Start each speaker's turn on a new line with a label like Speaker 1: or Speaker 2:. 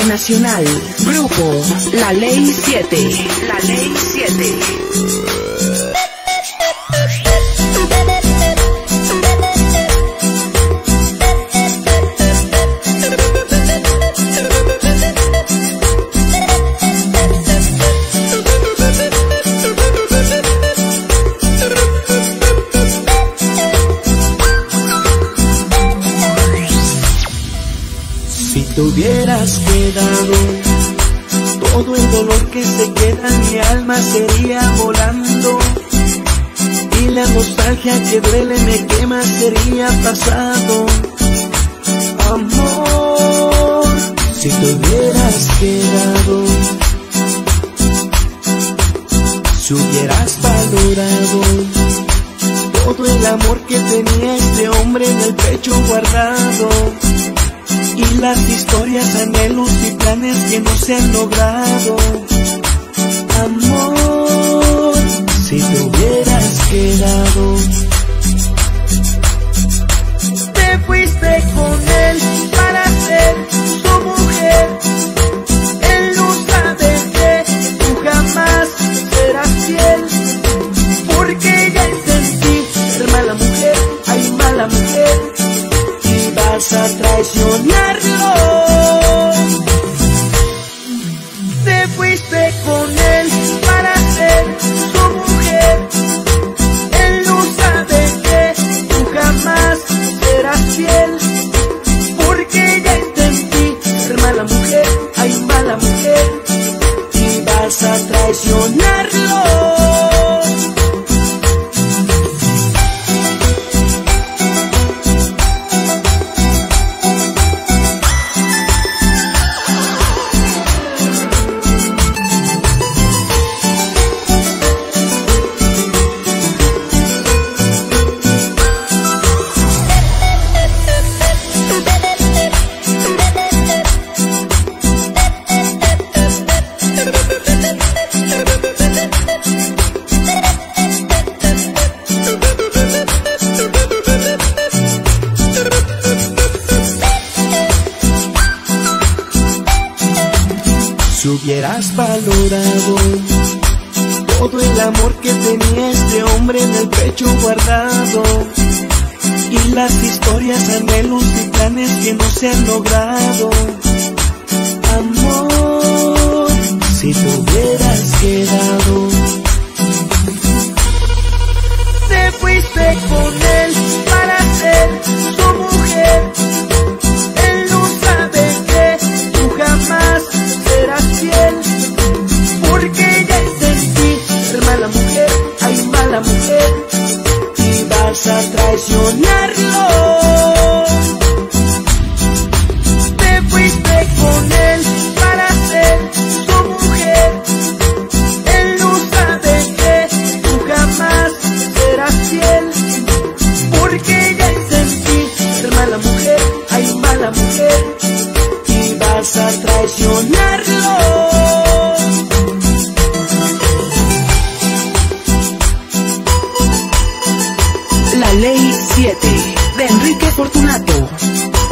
Speaker 1: Nacional, Grupo La Ley 7. La Ley 7.
Speaker 2: Te hubieras quedado, todo el dolor que se queda en mi alma sería volando. Y la nostalgia que duele me quema sería pasado. Amor, si te hubieras quedado, si hubieras valorado todo el amor que tenía este hombre en el pecho guardado las historias, anhelos y planes que no se han logrado. Amor, si te hubieras quedado, te fuiste con él para ser su mujer. Él no sabe que tú jamás serás fiel, porque ya entendí ser mala mujer, hay mala mujer vas a traicionarlo. Hubieras valorado. Todo el amor que tenía este hombre en el pecho guardado. Y las historias, anhelos y planes que no se han logrado. Amor, si te hubieras quedado, te fuiste con él
Speaker 1: 7. De Enrique Fortunato.